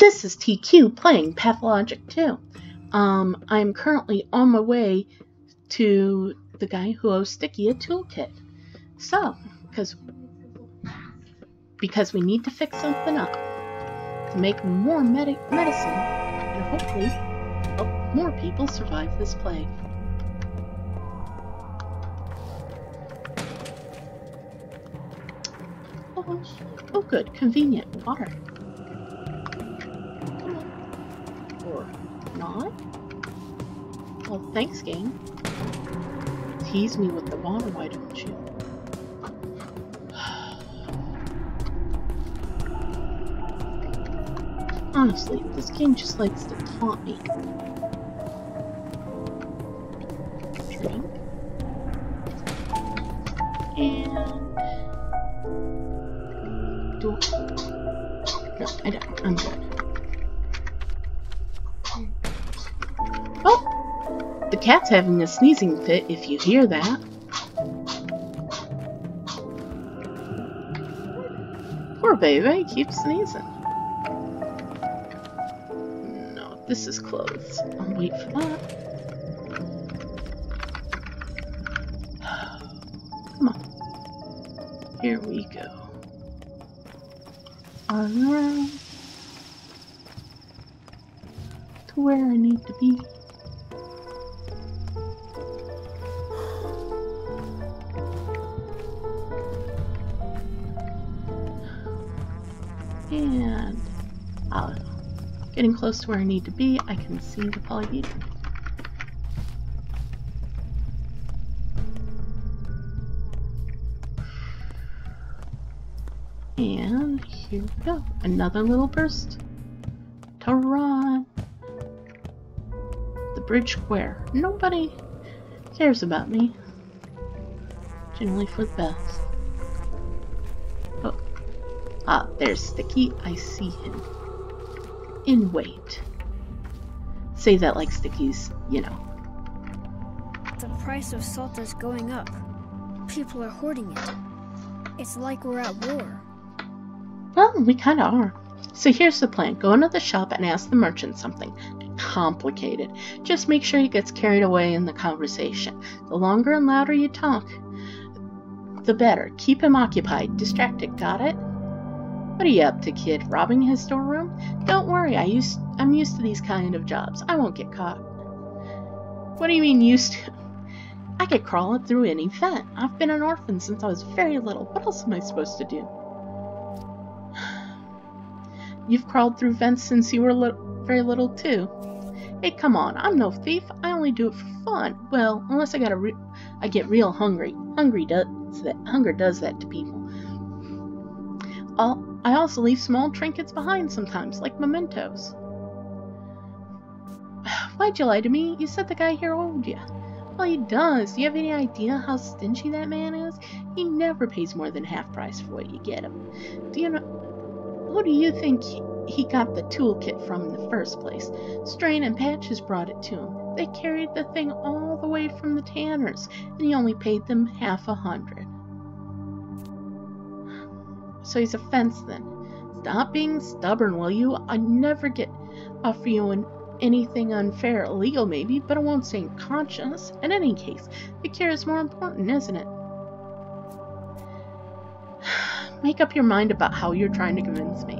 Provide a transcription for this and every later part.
This is TQ playing Pathologic 2. Um, I'm currently on my way to the guy who owes Sticky a toolkit. So, because because we need to fix something up to make more medi medicine and hopefully help more people survive this plague. Oh, oh good, convenient water. Come on. Or not? Well, thanks, game. Tease me with the water, why don't you? Honestly, this game just likes to taunt me. Drink. And... Do No, I don't. I'm good. Cat's having a sneezing fit, if you hear that. Poor baby, keeps sneezing. No, this is closed. I'll wait for that. Come on. Here we go. On around to where I need to be. Getting close to where I need to be, I can see the polyhedron. And here we go. Another little burst to run. The bridge square. Nobody cares about me. Generally for the best. Oh. Ah, there's Sticky. I see him. In wait. Say that like stickies, you know. The price of salt is going up. People are hoarding it. It's like we're at war. Well, we kinda are. So here's the plan. Go into the shop and ask the merchant something. Complicated. Just make sure he gets carried away in the conversation. The longer and louder you talk, the better. Keep him occupied. Distracted, got it? What are you up to, kid? Robbing his storeroom? Don't worry, I used I'm used to these kind of jobs. I won't get caught. What do you mean used to? I could crawl it through any vent. I've been an orphan since I was very little. What else am I supposed to do? You've crawled through vents since you were li very little too. Hey, come on! I'm no thief. I only do it for fun. Well, unless I got a I get real hungry. Hungry does that. Hunger does that to people. I'll, I also leave small trinkets behind sometimes, like mementos. Why'd you lie to me? You said the guy here owed you. Well, he does. Do you have any idea how stingy that man is? He never pays more than half price for what you get him. Do you know? Who do you think he, got the toolkit from in the first place? Strain and Patches brought it to him. They carried the thing all the way from the Tanners, and he only paid them half a hundred. So he's a fence then. Stop being stubborn, will you? I never get offer you an anything unfair, illegal maybe, but I won't say conscience. In any case, the cure is more important, isn't it? Make up your mind about how you're trying to convince me.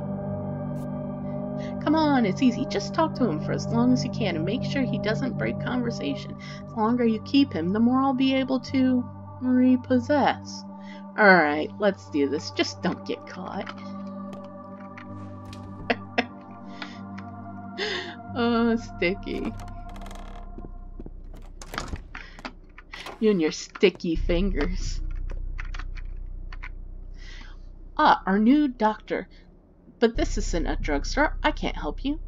Come on, it's easy. Just talk to him for as long as you can and make sure he doesn't break conversation. The longer you keep him, the more I'll be able to repossess. Alright, let's do this. Just don't get caught. oh, sticky. You and your sticky fingers. Ah, our new doctor. But this isn't a drugstore. I can't help you.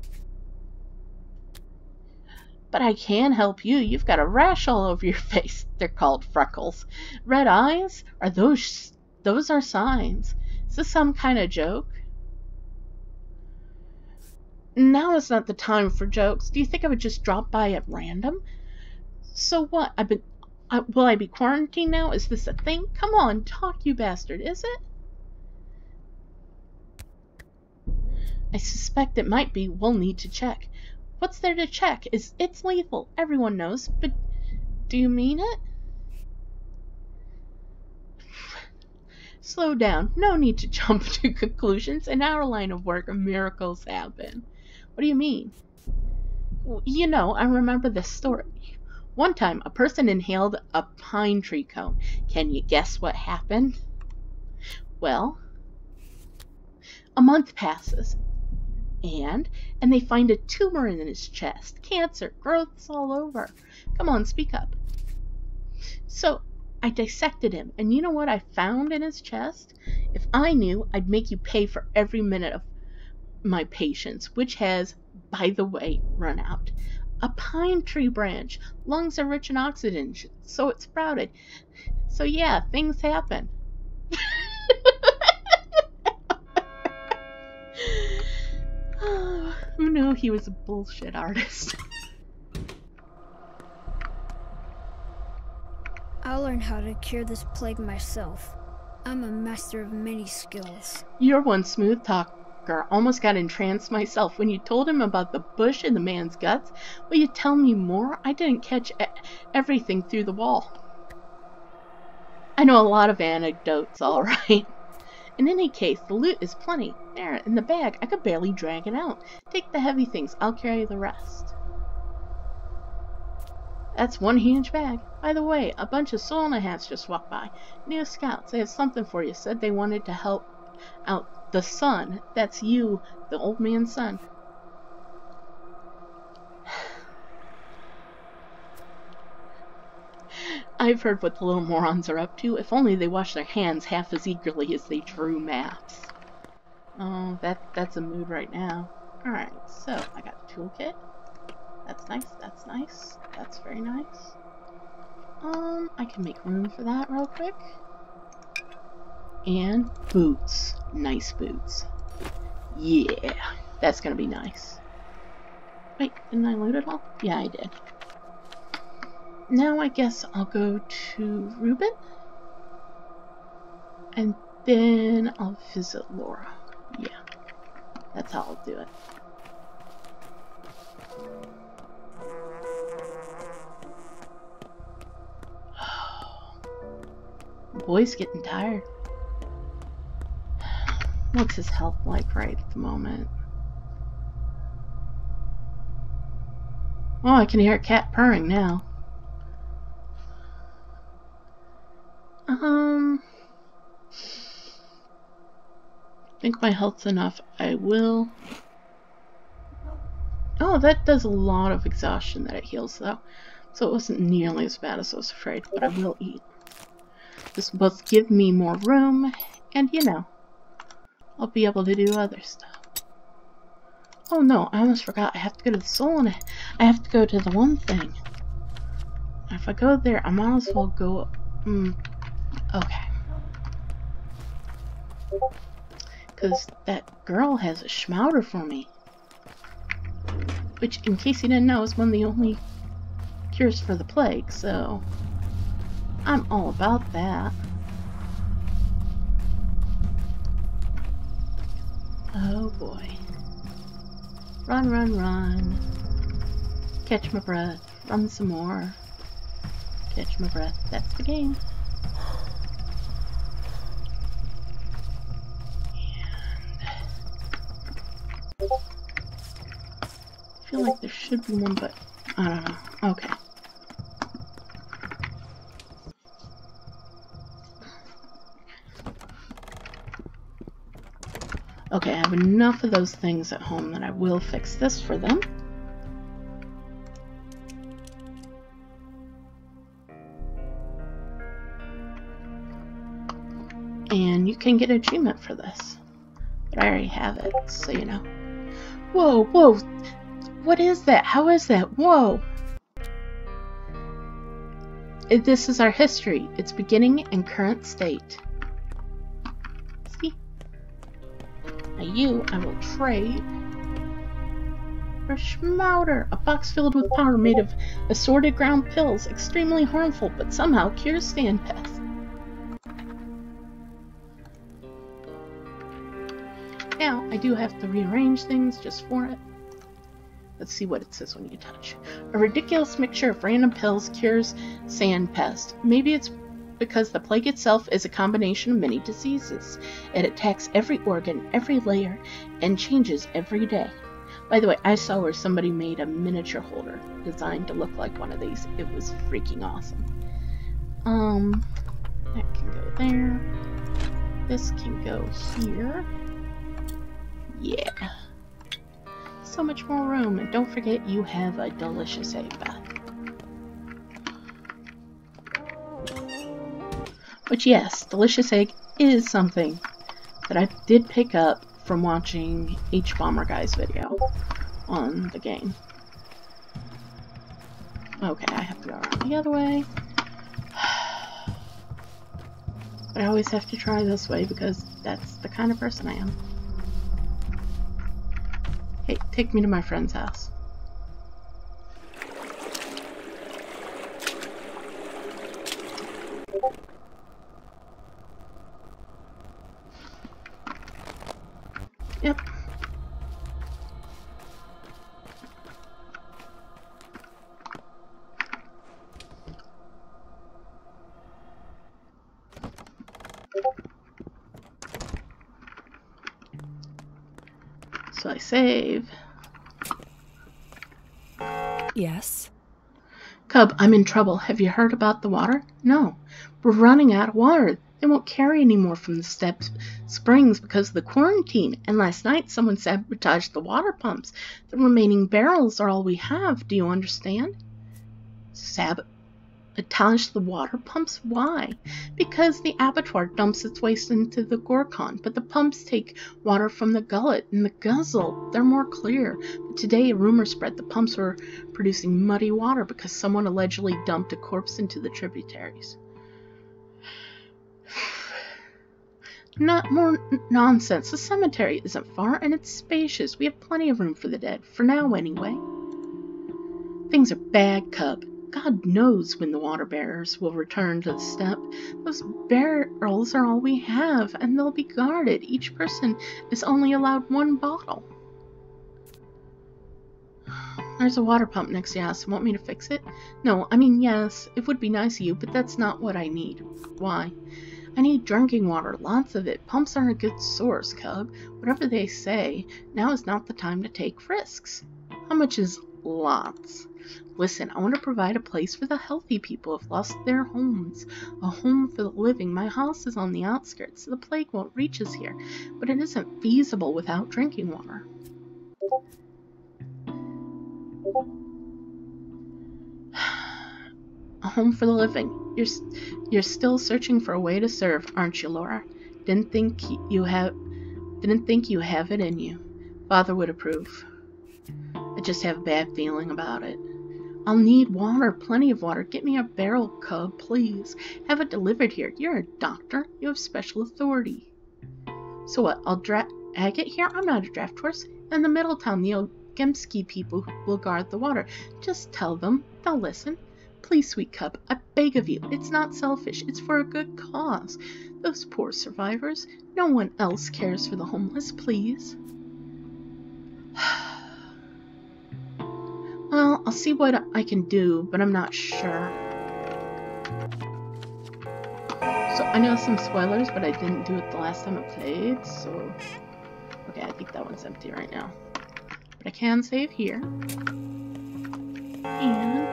But I can help you. You've got a rash all over your face. They're called freckles. Red eyes? Are those those are signs? Is this some kind of joke? Now is not the time for jokes. Do you think I would just drop by at random? So what? I've been I, will I be quarantined now? Is this a thing? Come on, talk, you bastard. Is it? I suspect it might be. We'll need to check. What's there to check? Is it's lethal. Everyone knows. But do you mean it? Slow down. No need to jump to conclusions. In our line of work, miracles happen. What do you mean? You know, I remember this story. One time, a person inhaled a pine tree cone. Can you guess what happened? Well, a month passes, and and they find a tumor in his chest, cancer, growths all over. Come on, speak up. So I dissected him, and you know what I found in his chest? If I knew, I'd make you pay for every minute of my patience, which has, by the way, run out. A pine tree branch. Lungs are rich in oxygen, so it sprouted. So yeah, things happen. Oh Who knew he was a bullshit artist? I'll learn how to cure this plague myself. I'm a master of many skills. You're one smooth talker. Almost got entranced myself when you told him about the bush in the man's guts. Will you tell me more? I didn't catch e everything through the wall. I know a lot of anecdotes, all right. In any case, the loot is plenty. There, in the bag, I could barely drag it out. Take the heavy things, I'll carry the rest. That's one huge bag. By the way, a bunch of Solana hats just walked by. New scouts, they have something for you. Said they wanted to help out the son. That's you, the old man's son. I've heard what the little morons are up to. If only they washed their hands half as eagerly as they drew maps. Oh, that that's a mood right now. Alright, so I got the toolkit. That's nice, that's nice. That's very nice. Um, I can make room for that real quick. And boots. Nice boots. Yeah, that's gonna be nice. Wait, didn't I loot it all? Yeah, I did. Now I guess I'll go to Rubin. And then I'll visit Lara. Yeah, that's how I'll do it. Boy's getting tired. What's his health like right at the moment? Oh, I can hear a cat purring now. Think my health's enough. I will. Oh, that does a lot of exhaustion that it heals, though. So it wasn't nearly as bad as I was afraid, but I will eat. This will both give me more room, and you know, I'll be able to do other stuff. Oh no, I almost forgot. I have to go to the soul and I have to go to the one thing. If I go there, I might as well go... Mm, okay. Because that girl has a shmowder for me. Which, in case you didn't know, is one of the only cures for the plague, so... I'm all about that. Oh boy. Run, run, run. Catch my breath. Run some more. Catch my breath. That's the game. Should be one, but I don't know. Okay. Okay, I have enough of those things at home that I will fix this for them. And you can get achievement for this. But I already have it, so you know. Whoa, whoa! What is that? How is that? Whoa! This is our history. Its beginning and current state. See? Now you, I will trade for Shmowder, a box filled with powder made of assorted ground pills, extremely harmful, but somehow cures sand pests. Now, I do have to rearrange things just for it. Let's see what it says when you touch. A ridiculous mixture of random pills cures sand pest. Maybe it's because the plague itself is a combination of many diseases. It attacks every organ, every layer, and changes every day. By the way, I saw where somebody made a miniature holder designed to look like one of these. It was freaking awesome. Um, that can go there. This can go here. Yeah. So much more room. And don't forget you have a delicious egg bath. Which, yes, delicious egg is something that I did pick up from watching hbomberguy's video on the game. Okay, I have to go around the other way. But I always have to try this way because that's the kind of person I am. Hey, take me to my friend's house. I'm in trouble. Have you heard about the water? No. We're running out of water. They won't carry any more from the steps springs because of the quarantine. And last night someone sabotaged the water pumps. The remaining barrels are all we have. Do you understand? Sab attach the water pumps? Why? Because the abattoir dumps its waste into the Gorkhon, but the pumps take water from the gullet and the guzzle. They're more clear. But today a rumor spread the pumps were producing muddy water because someone allegedly dumped a corpse into the tributaries. Not more n- nonsense. The cemetery isn't far and it's spacious. We have plenty of room for the dead, for now anyway. Things are bad, Cub. God knows when the water bearers will return to the steppe. Those barrels are all we have, and they'll be guarded. Each person is only allowed one bottle. There's a water pump next to house. Want me to fix it? No, I mean, yes, it would be nice of you, but that's not what I need. Why? I need drinking water, lots of it. Pumps aren't a good source, Cub. Whatever they say, now is not the time to take risks. How much is lots? Listen, I want to provide a place for the healthy people who've lost their homes. A home for the living. My house is on the outskirts, so the plague won't reach us here, but it isn't feasible without drinking water. A home for the living. You're you're still searching for a way to serve, aren't you, Lara? Didn't think you have didn't think you have it in you. Father would approve. I just have a bad feeling about it. I'll need water, plenty of water. Get me a barrel, cub, please. Have it delivered here. You're a doctor. You have special authority. So what? I'll drag it here? I'm not a draft horse. In the middle Middletown, the old Gemsky people will guard the water. Just tell them. They'll listen. Please, sweet cub, I beg of you. It's not selfish. It's for a good cause. Those poor survivors. No one else cares for the homeless, please. I'll see what I can do, but I'm not sure. So I know some spoilers, but I didn't do it the last time I played, so... Okay, I think that one's empty right now. But I can save here. And...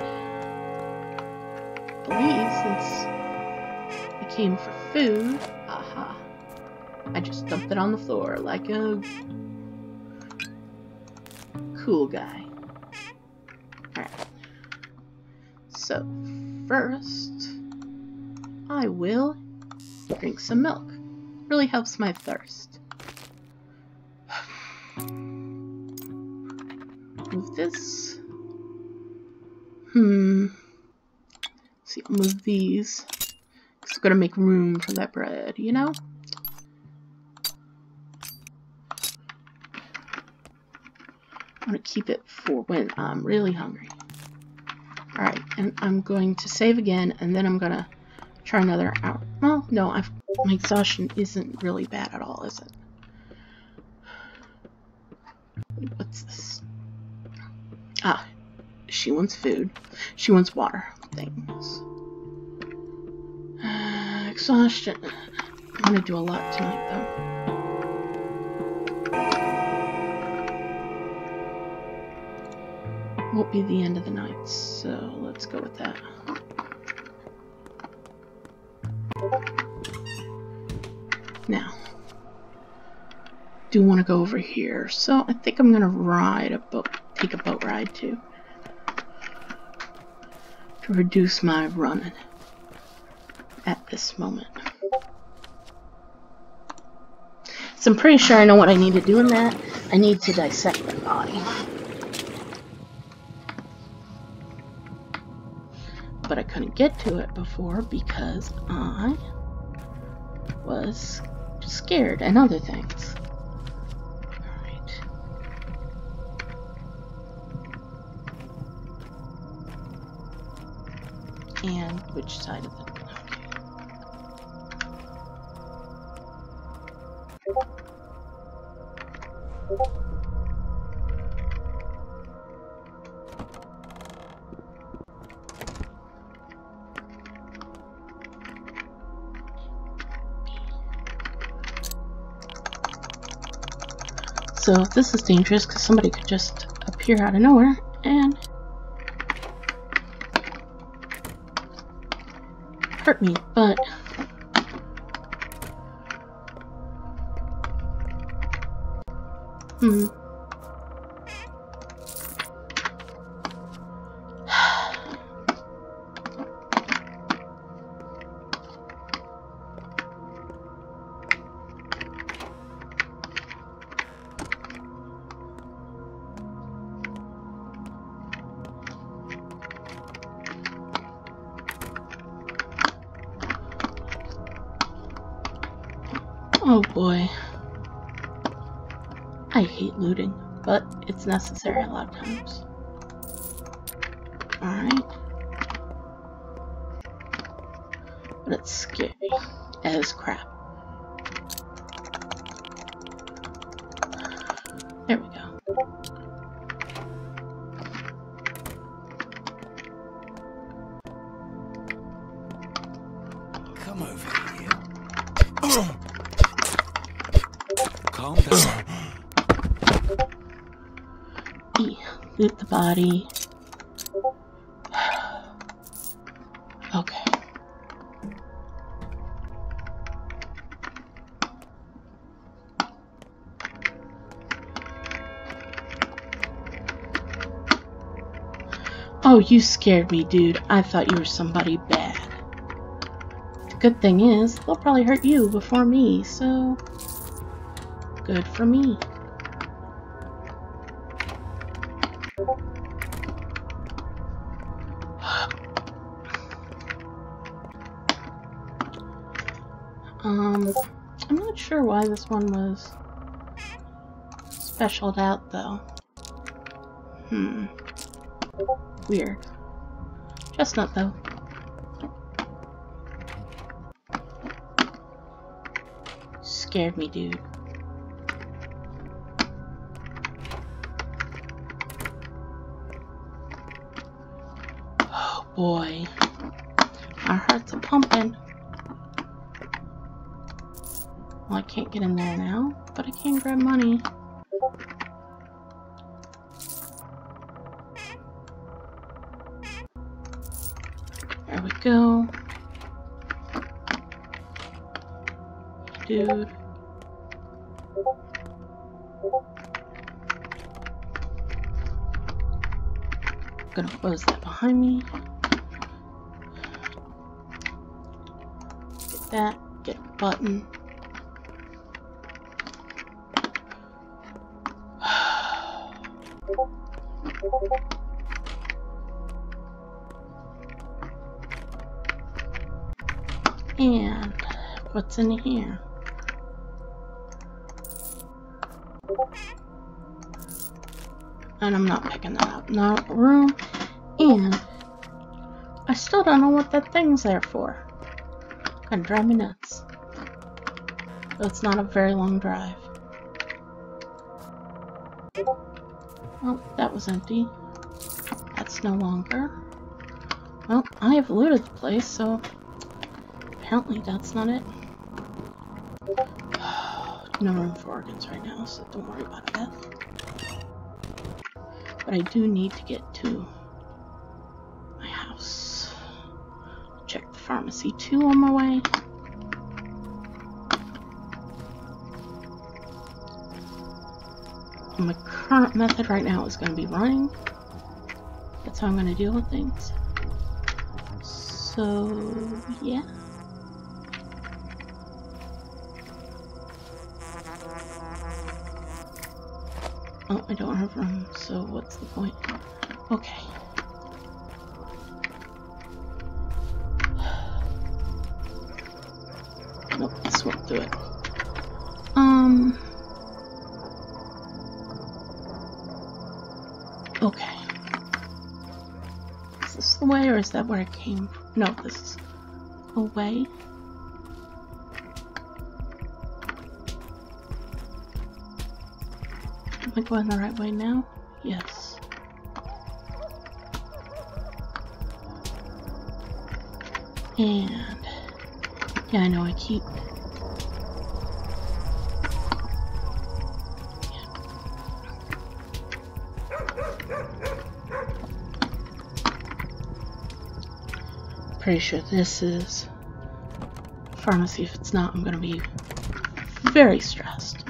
I believe since it came for food... Aha. I just dumped it on the floor like a... cool guy. So, first, I will drink some milk. Really helps my thirst. Move this. Hmm. see, I'll move these. Because I've got to make room for that bread, you know? I want to keep it for when I'm really hungry. Alright, and I'm going to save again, and then I'm going to try another hour. Well, no, I've, my exhaustion isn't really bad at all, is it? What's this? Ah, she wants food. She wants water. Things. Uh, exhaustion. I'm gonna do a lot tonight, though. Won't be the end of the night, so let's go with that. Now, do want to go over here, so I think I'm gonna ride a boat, take a boat ride too, to reduce my running at this moment. So I'm pretty sure I know what I need to do in that. I need to dissect the body. Get to it before because I was scared and other things. Alright. And which side of the So this is dangerous because somebody could just appear out of nowhere and hurt me, but hmm. I hate looting, but it's necessary a lot of times. Alright. But it's scary as crap. Body. Okay. Oh, you scared me, dude. I thought you were somebody bad. The good thing is, they'll probably hurt you before me, so... Good for me. Why this one was specialed out, though. Hmm. Weird. Chestnut, though. Scared me, dude. Oh boy. My heart's a Well, I can't get in there now, but I can grab money. There we go. Dude. I'm Gonna close that behind me. Get that, get a button. And what's in here? And I'm not picking that up. No room. And I still don't know what that thing's there for. Gonna drive me nuts. But it's not a very long drive. Well, that was empty. That's no longer. Well, I have looted the place, so apparently that's not it. No room for organs right now, so don't worry about that. But I do need to get to my house. Check the pharmacy too on my way. My current method right now is going to be running. That's how I'm going to deal with things. So, yeah. So what's the point? Okay. Nope, this won't do it. Um. Okay. Is this the way, or is that where I came from? No, this is a way. Am I going the right way now? Yes. And yeah, I know I keep pretty sure this is pharmacy. If it's not, I'm gonna be very stressed.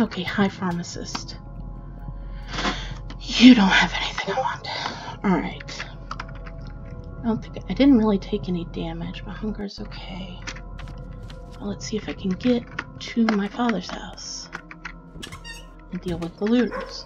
Okay, hi pharmacist. You don't have anything I want. Alright. I don't think I didn't really take any damage. My hunger's okay. Well, let's see if I can get to my father's house and deal with the looters.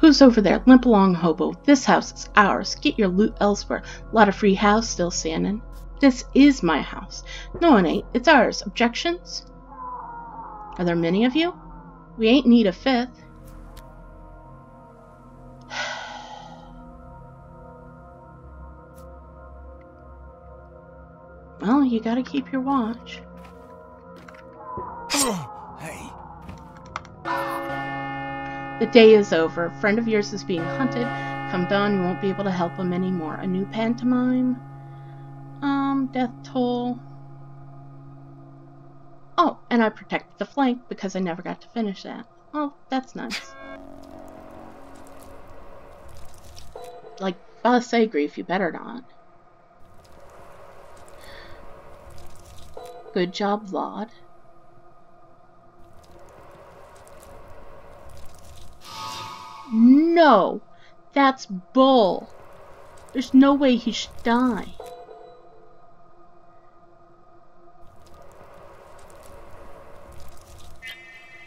Who's over there? Limp along, hobo. This house is ours. Get your loot elsewhere. Lot of free house still standing. This is my house. No, it ain't. It's ours. Objections? Are there many of you? We ain't need a fifth. Well, you gotta keep your watch. The day is over. A friend of yours is being hunted. Come dawn, you won't be able to help him anymore. A new pantomime? Um, death toll. Oh, and I protected the flank because I never got to finish that. Oh, that's nice. Like, boss, I agree if you better not. Good job, Vlad. No! That's bull. There's no way he should die.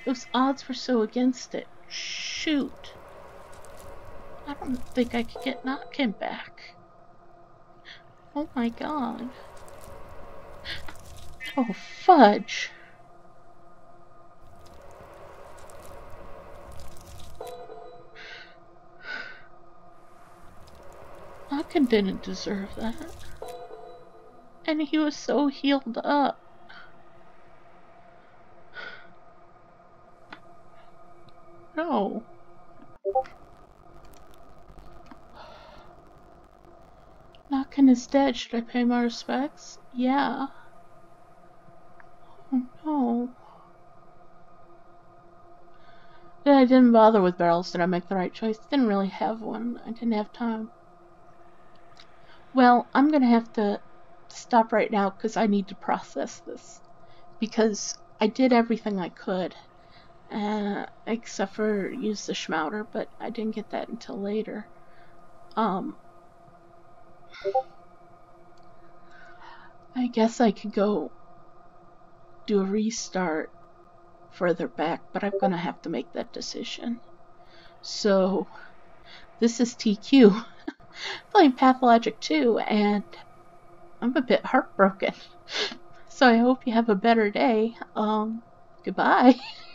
Those odds were so against it. Shoot. I don't think I could get Notkin back. Oh my god. Oh, fudge. Notkin didn't deserve that. And he was so healed up. No. Notkin is dead. Should I pay my respects? Yeah. Oh no. Yeah, I didn't bother with barrels. Did I make the right choice? Didn't really have one. I didn't have time. Well, I'm gonna have to stop right now because I need to process this. Because I did everything I could. Uh, except for use the shmowder, but I didn't get that until later. Um, I guess I could go do a restart further back, but I'm gonna have to make that decision. So, this is TQ playing Pathologic 2, and I'm a bit heartbroken. So I hope you have a better day. Um, goodbye.